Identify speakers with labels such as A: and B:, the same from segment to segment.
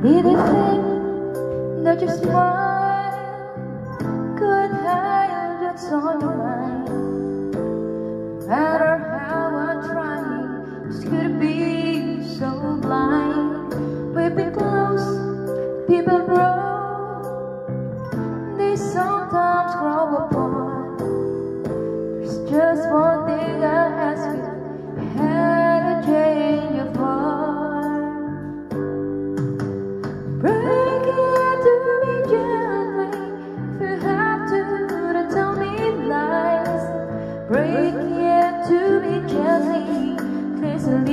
A: Did you that smile could hide what's on your mind? Could be so blind. We've been close, people grow,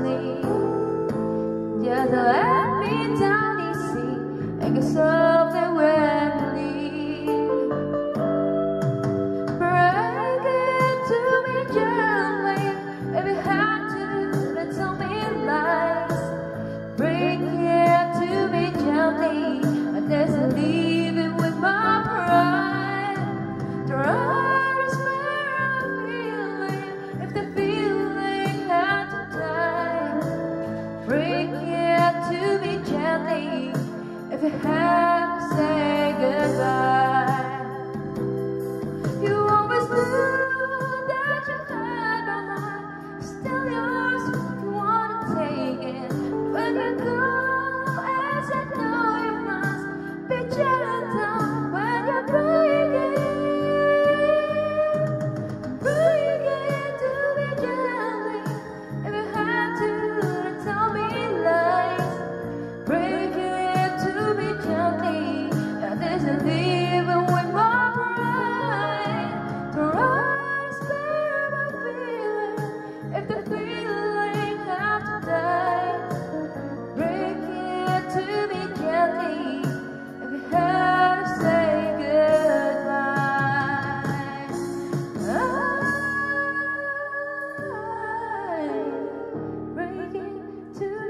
A: sleep. 对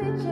A: reach